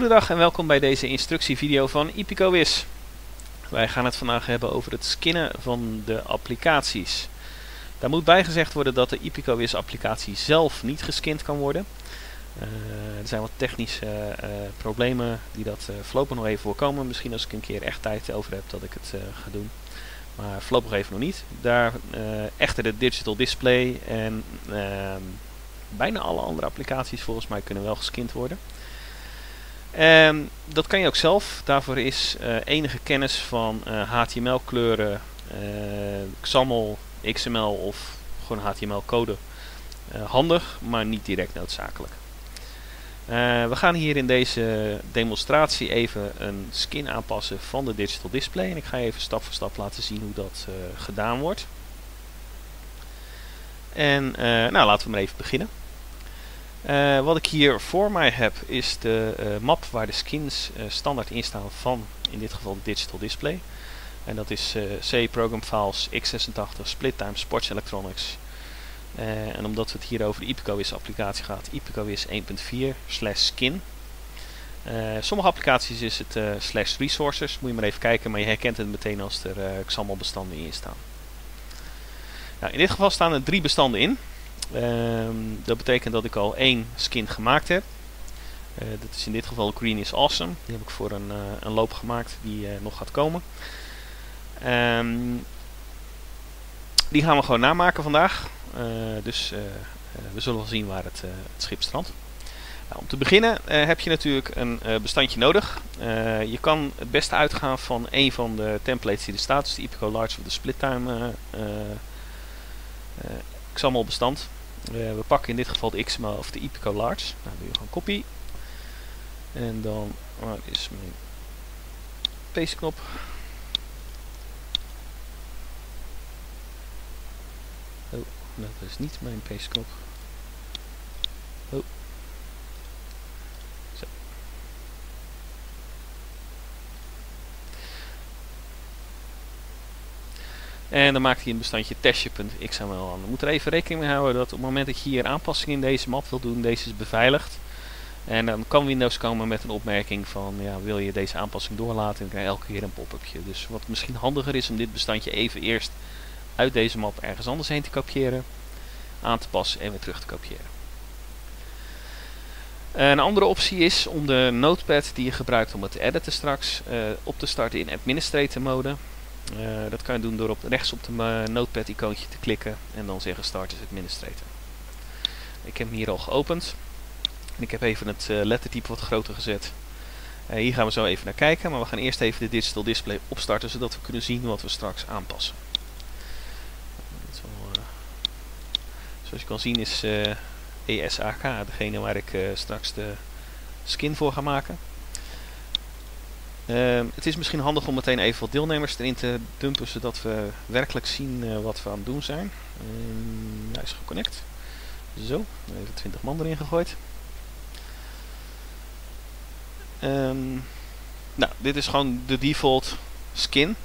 Goedendag en welkom bij deze instructievideo van IpicoWis. Wij gaan het vandaag hebben over het skinnen van de applicaties. Daar moet bijgezegd worden dat de IpicoWis applicatie zelf niet geskind kan worden. Uh, er zijn wat technische uh, problemen die dat uh, voorlopig nog even voorkomen. Misschien als ik een keer echt tijd over heb dat ik het ga doen. Maar voorlopig even nog niet. Daar echter de digital display en ehm, bijna alle andere applicaties volgens mij kunnen wel geskind worden. Um, dat kan je ook zelf. Daarvoor is uh, enige kennis van eh, HTML-kleuren, uh, eh, XAML, XML of gewoon HTML-code handig, maar niet direct noodzakelijk. we gaan hier in deze demonstratie even een skin aanpassen van de digital display. En ik ga even stap voor stap laten zien hoe dat gedaan wordt. En nou, laten we maar even beginnen. Uh, wat ik hier voor mij heb is de uh, map waar de skins uh, standaard in staan van in dit geval de digital display. En dat is C Program Files x86 SplitTime Sports Electronics. en omdat het hier over de IPCOWIS applicatie gaat, IPCOWIS 1.4 slash skin. sommige applicaties is het slash resources, moet je maar even kijken, maar je herkent het meteen als er XAML bestanden in staan. Nou, in dit geval staan er drie bestanden in. Um, dat betekent dat ik al één skin gemaakt heb. Uh, dat is in dit geval Green is Awesome. Die heb ik voor een, uh, een loop gemaakt die uh, nog gaat komen. Um, die gaan we gewoon namaken vandaag. dus we zullen wel zien waar het, het schip strandt. Nou, om te beginnen heb je natuurlijk een bestandje nodig. je kan het beste uitgaan van een van de templates die er staat. Dus de Ipico Large of de SplitTime XAML bestand. Uh, we pakken in dit geval de XML of de IPCO large. Nou, doe je gewoon copy. En dan, waar is mijn paste knop? Oh, dat is niet mijn paste knop. Oh. En dan maakt hij een bestandje testje.xml aan. We moeten er even rekening mee houden dat op het moment dat je hier aanpassingen in deze map wil doen, deze is beveiligd. En dan kan Windows komen met een opmerking van, ja, wil je deze aanpassing doorlaten? En dan krijg je elke keer een pop-upje. Dus wat misschien handiger is om dit bestandje even eerst uit deze map ergens anders heen te kopiëren, aan te passen en weer terug te kopiëren. Een andere optie is om de notepad die je gebruikt om het te editen straks uh, op te starten in administrator mode. Uh, dat kan je doen door op, rechts op de notepad icoontje te klikken en dan zeggen start as administrator. Ik heb hem hier al geopend. En ik heb even het uh, lettertype wat groter gezet. Uh, hier gaan we zo even naar kijken, maar we gaan eerst even de digital display opstarten zodat we kunnen zien wat we straks aanpassen. Zoals je kan zien is ESAK degene waar ik straks de skin voor ga maken. Uh, het is misschien handig om meteen even wat deelnemers erin te dumpen, zodat we werkelijk zien uh, wat we aan het doen zijn. Uh, hij is geconnect. Zo, even 20 man erin gegooid. Um, nou, dit is gewoon de default skin.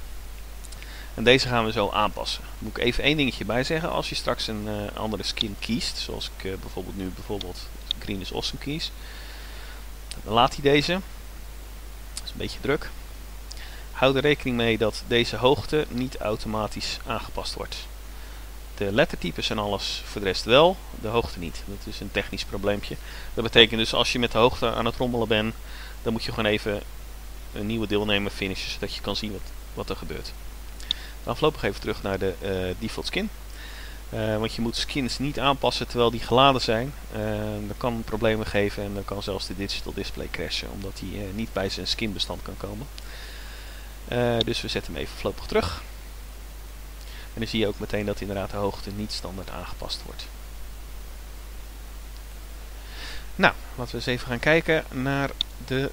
En deze gaan we zo aanpassen. Moet ik even één dingetje bij zeggen. Als je straks een uh, andere skin kiest, zoals ik uh, bijvoorbeeld nu bijvoorbeeld Green is Awesome kies, dan laat hij deze beetje druk. Houd er rekening mee dat deze hoogte niet automatisch aangepast wordt. De lettertypes en alles voor de rest wel, de hoogte niet. Dat is een technisch probleempje. Dat betekent dus als je met de hoogte aan het rommelen bent, dan moet je gewoon even een nieuwe deelnemer finishen, zodat je kan zien wat, wat er gebeurt. Dan voorlopig even terug naar de uh, default skin. Uh, want je moet skins niet aanpassen terwijl die geladen zijn. Uh, dat kan problemen geven en dan kan zelfs de digital display crashen omdat hij uh, niet bij zijn skinbestand kan komen. dus we zetten hem even voorlopig terug. En dan zie je ook meteen dat inderdaad de hoogte niet standaard aangepast wordt. Nou, laten we eens even gaan kijken naar de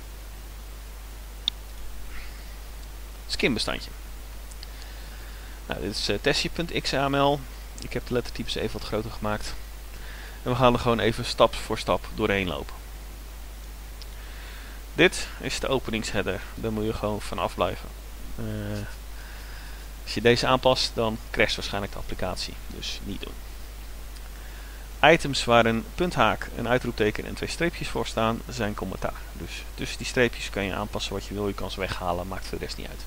skinbestandje. Nou, dit is testje.xaml. Ik heb de lettertypes even wat groter gemaakt. En we gaan er gewoon even stap voor stap doorheen lopen. Dit is de openingsheader. Daar moet je gewoon van afblijven. Uh, als je deze aanpast, dan crasht waarschijnlijk de applicatie. Dus niet doen. items waar een punthaak, een uitroepteken en twee streepjes voor staan, zijn commentaar. Dus tussen die streepjes kan je aanpassen wat je wil. Je kan ze weghalen, maakt voor de rest niet uit.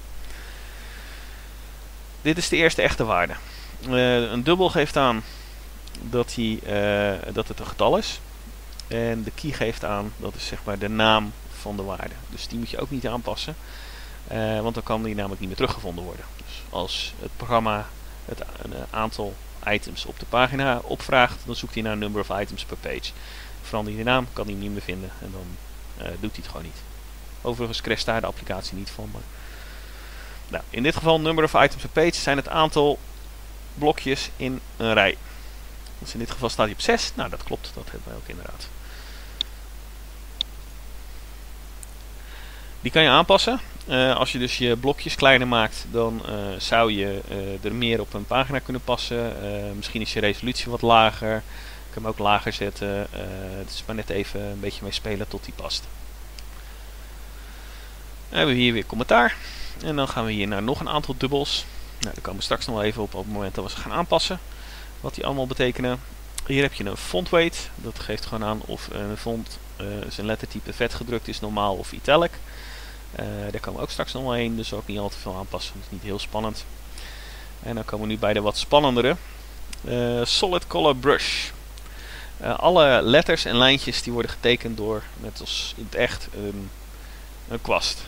Dit is de eerste echte waarde. Uh, een dubbel geeft aan dat, hij, uh, dat het een getal is. En de key geeft aan, dat is zeg maar de naam van de waarde. Dus die moet je ook niet aanpassen. Uh, want dan kan die namelijk niet meer teruggevonden worden. Dus als het programma het aantal items op de pagina opvraagt, dan zoekt hij naar number of items per page. Verander je naam, kan hij niet meer vinden en dan doet hij het gewoon niet. Overigens crasht daar de applicatie niet van. Maar nou, in dit geval number of items per page zijn het aantal blokjes in een rij. Dus in dit geval staat hij op 6. Nou, dat klopt. Dat hebben wij ook inderdaad. Die kan je aanpassen. Uh, als je dus je blokjes kleiner maakt, dan uh, zou je uh, er meer op een pagina kunnen passen. misschien is je resolutie wat lager. Je kan hem ook lager zetten. het is maar net even een beetje mee spelen tot die past. Dan hebben we hier weer commentaar. En dan gaan we hier naar nog een aantal dubbels. Nou, daar komen we straks nog wel even op op het moment dat we ze gaan aanpassen. Wat die allemaal betekenen. Hier heb je een font weight. Dat geeft gewoon aan of een font zijn lettertype vet gedrukt is, normaal of italic. Uh, daar komen we ook straks nog wel heen, dus ook niet al te veel aanpassen, dat is niet heel spannend. En dan komen we nu bij de wat spannendere. Uh, solid Color Brush. Alle letters en lijntjes die worden getekend door, net als in het echt, een kwast.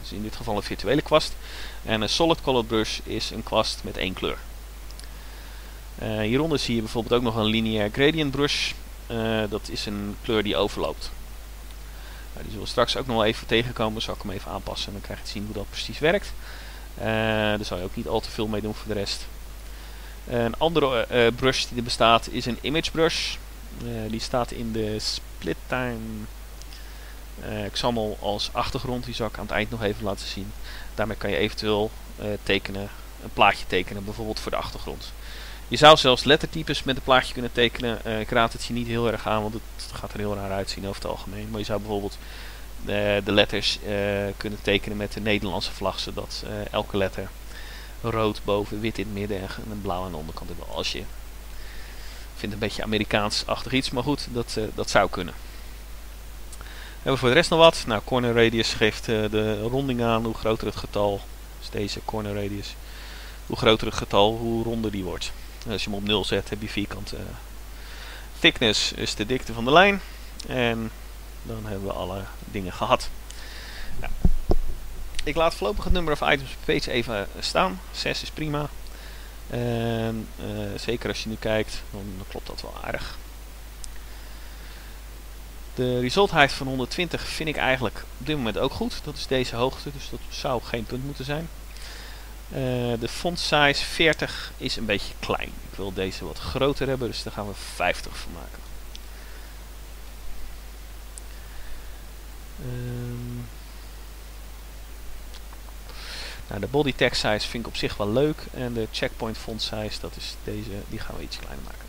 Dus in dit geval een virtuele kwast. En een Solid Color Brush is een kwast met één kleur. hieronder zie je bijvoorbeeld ook nog een Linear Gradient Brush. dat is een kleur die overloopt. Nou, die zullen we straks ook nog wel even tegenkomen. Zal ik hem even aanpassen en dan krijg je te zien hoe dat precies werkt. Uh, daar zal je ook niet al te veel mee doen voor de rest. Een andere brush die er bestaat is een image brush. Die staat in de split time. Ik zal hem als achtergrond, die zal ik aan het eind nog even laten zien. Daarmee kan je eventueel tekenen, een plaatje tekenen, bijvoorbeeld voor de achtergrond. Je zou zelfs lettertypes met een plaatje kunnen tekenen. Uh, ik raad het je niet heel erg aan, want het gaat er heel raar uitzien over het algemeen. Maar je zou bijvoorbeeld uh, de letters uh, kunnen tekenen met de Nederlandse vlag, zodat elke letter rood boven, wit in het midden en een blauw aan de onderkant hebben. Als je vindt een beetje Amerikaans-achtig iets, maar goed, dat, dat zou kunnen. Hebben we voor de rest nog wat? Nou, corner radius geeft de ronding aan, hoe groter het getal, dus deze corner radius, hoe groter het getal, hoe ronder die wordt. Als je hem op 0 zet, heb je vierkante thickness is de dikte van de lijn. En dan hebben we alle dingen gehad. Ja. Ik laat voorlopig het number of items per page even staan. 6 is prima. Zeker als je nu kijkt, dan klopt dat wel aardig. De result van 120 vind ik eigenlijk op dit moment ook goed. Dat is deze hoogte, dus dat zou geen punt moeten zijn. Uh, de font size 40 is een beetje klein. Ik wil deze wat groter hebben, dus daar gaan we 50 van maken. Um, nou, de body text size vind ik op zich wel leuk. En de checkpoint font size, dat is deze, die gaan we iets kleiner maken.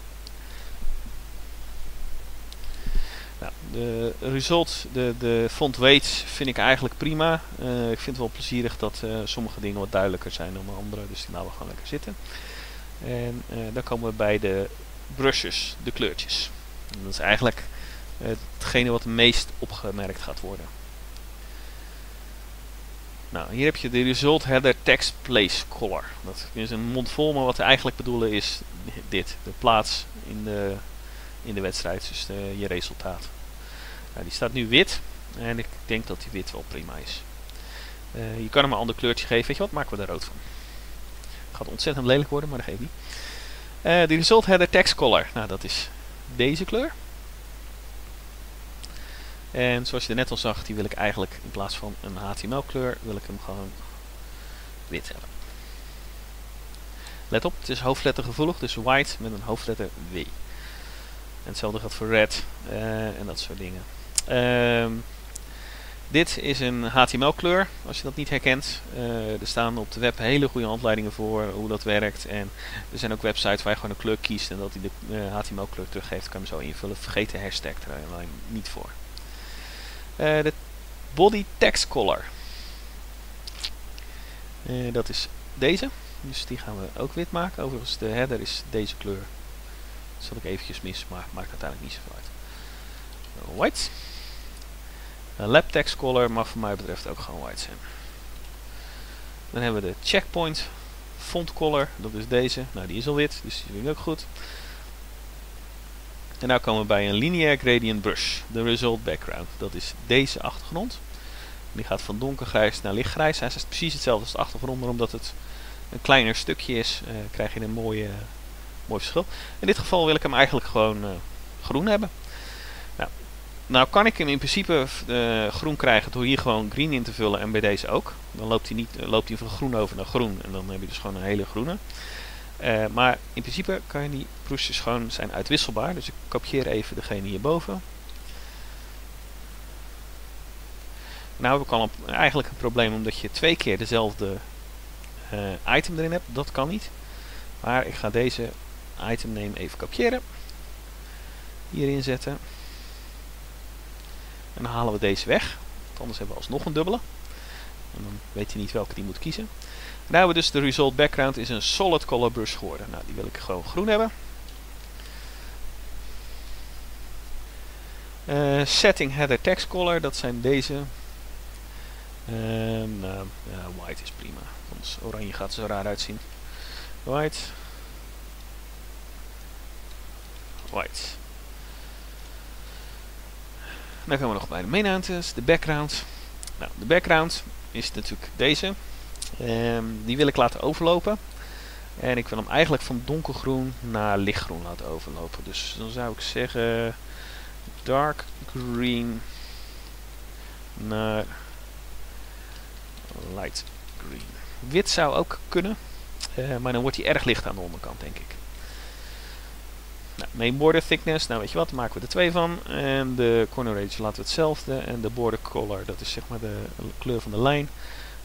Nou, de result, de, de font weights vind ik eigenlijk prima. Uh, ik vind het wel plezierig dat uh, sommige dingen wat duidelijker zijn dan andere. Dus die laten we gewoon lekker zitten. En uh, dan komen we bij de brushes, de kleurtjes. Dat is eigenlijk hetgene wat het meest opgemerkt gaat worden. Nou, hier heb je de result header text place color. Dat is een mond vol, maar wat we eigenlijk bedoelen is dit. De plaats in de, in de wedstrijd, dus de, je resultaat. Die staat nu wit en ik denk dat die wit wel prima is. Uh, je kan hem een ander kleurtje geven. Weet je wat, maken we er rood van. Gaat ontzettend lelijk worden, maar dat geeft niet. Uh, de result header text color. Nou, dat is deze kleur. En zoals je er net al zag, die wil ik eigenlijk in plaats van een HTML kleur, wil ik hem gewoon wit hebben. Let op, het is hoofdlettergevoelig, dus white met een hoofdletter W. En hetzelfde geldt voor red uh, en dat soort dingen. Um, dit is een HTML kleur, als je dat niet herkent. Uh, er staan op de web hele goede handleidingen voor hoe dat werkt. En er zijn ook websites waar je gewoon een kleur kiest en dat hij de uh, HTML kleur teruggeeft. Kan je hem zo invullen. Vergeet de hashtag er alleen niet voor. Uh, de body text color. dat is deze. Dus die gaan we ook wit maken. Overigens de header is deze kleur. zat ik eventjes mis, maar maakt uiteindelijk niet zoveel uit. white. Een lab text color mag voor mij betreft ook gewoon white zijn. Dan hebben we de checkpoint font color, dat is deze. Nou, die is al wit, dus die ik ook goed. En nu komen we bij een linear gradient brush, de result background. Dat is deze achtergrond. Die gaat van donkergrijs naar lichtgrijs. Hij is precies hetzelfde als de achtergrond, maar omdat het een kleiner stukje is, uh, krijg je een mooie, mooi verschil. In dit geval wil ik hem eigenlijk gewoon uh, groen hebben. Nou, kan ik hem in principe uh, groen krijgen door hier gewoon green in te vullen en bij deze ook. Dan loopt hij, niet, loopt hij van groen over naar groen en dan heb je dus gewoon een hele groene. Uh, maar in principe kan je die proesjes gewoon zijn uitwisselbaar. Dus ik kopieer even degene hierboven. Nou heb ik al eigenlijk een probleem omdat je twee keer dezelfde item erin hebt. Dat kan niet. Maar ik ga deze item name even kopiëren. Hierin zetten. En dan halen we deze weg. Want anders hebben we alsnog een dubbele. En dan weet je niet welke die moet kiezen. Nu hebben we dus de result background is een solid color brush geworden. Nou, die wil ik gewoon groen hebben. Uh, setting header text color, dat zijn deze. Um, nou, ja, white is prima. Anders oranje gaat zo raar uitzien. White. White. Dan gaan we nog bij de main de background. Nou, de background is natuurlijk deze. Um, die wil ik laten overlopen. En ik wil hem eigenlijk van donkergroen naar lichtgroen laten overlopen. Dus dan zou ik zeggen dark green naar light green. Wit zou ook kunnen. Uh, maar dan wordt hij erg licht aan de onderkant, denk ik. Nou, main border thickness, nou weet je wat, daar maken we er twee van. En de corner radius laten we hetzelfde. En de border color, dat is zeg maar de kleur van de lijn.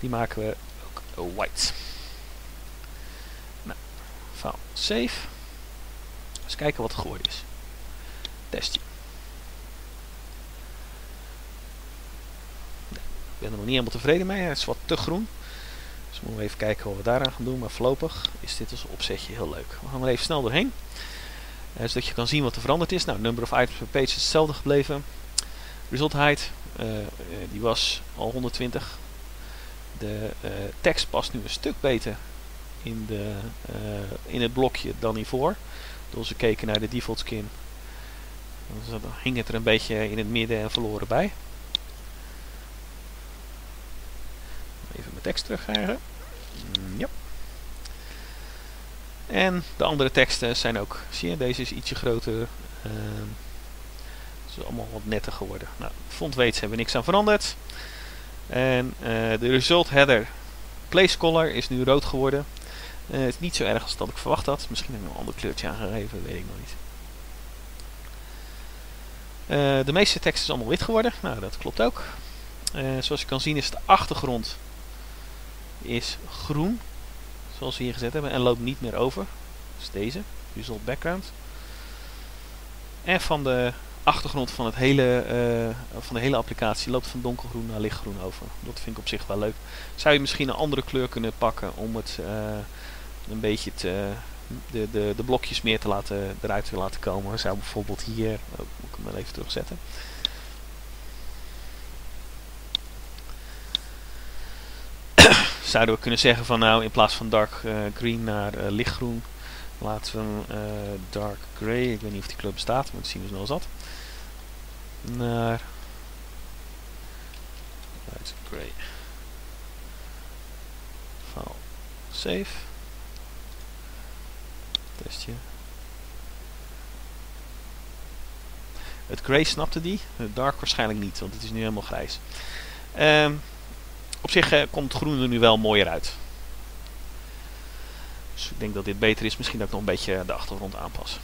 Die maken we ook white. Nou, file save. Eens kijken wat er geworden is. Testje. Ik ben er nog niet helemaal tevreden mee. Het is wat te groen. Dus moeten we even kijken wat we daaraan gaan doen. Maar voorlopig is dit als opzetje heel leuk. We gaan er even snel doorheen. Uh, zodat je kan zien wat er veranderd is. Nou, number of items per page is hetzelfde gebleven. Result height, uh, die was al 120. De tekst past nu een stuk beter in, de, in het blokje dan hiervoor. Dus we keken naar de default skin. Dan hing het er een beetje in het midden en verloren bij. Even mijn tekst terugkrijgen. Mm, ja. En de andere teksten zijn ook, zie je, deze is ietsje groter. Uh, het is allemaal wat netter geworden. Nou, font weights hebben we niks aan veranderd. En uh, de result header place color is nu rood geworden. Uh, het is niet zo erg als dat ik verwacht had. Misschien een ander kleurtje aangegeven, weet ik nog niet. Uh, de meeste tekst is allemaal wit geworden. Nou, dat klopt ook. zoals je kan zien is de achtergrond is groen. Zoals we hier gezet hebben. En loopt niet meer over. Dus deze. Result background. En van de achtergrond van, het hele, uh, van de hele applicatie loopt van donkergroen naar lichtgroen over. Dat vind ik op zich wel leuk. Zou je misschien een andere kleur kunnen pakken om het uh, een beetje te, de, de, de blokjes meer te laten, eruit te laten komen. Zou bijvoorbeeld hier, oh, moet ik hem wel even terugzetten. Zouden we kunnen zeggen van nou in plaats van dark uh, green naar lichtgroen laten we hem dark grey. Ik weet niet of die kleur bestaat, maar dat zien we snel zat naar light gray. File save. Testje. Het gray snapte die, het dark waarschijnlijk niet, want het is nu helemaal grijs. Um, op zich uh, komt het groen er nu wel mooier uit. Dus ik denk dat dit beter is. Misschien dat ik nog een beetje de achtergrond aanpas.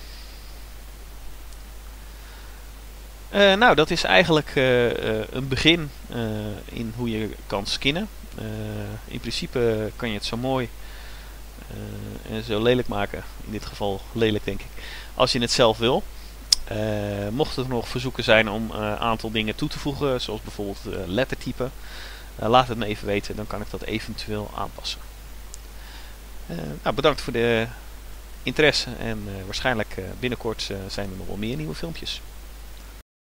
Uh, nou, dat is eigenlijk uh, uh, een begin in hoe je kan skinnen. in principe kan je het zo mooi en zo lelijk maken. In dit geval lelijk denk ik. Als je het zelf wil. mochten er nog verzoeken zijn om een aantal dingen toe te voegen. Zoals bijvoorbeeld lettertype. Laat het me even weten. Dan kan ik dat eventueel aanpassen. nou, bedankt voor de interesse en waarschijnlijk binnenkort zijn er nog wel meer nieuwe filmpjes.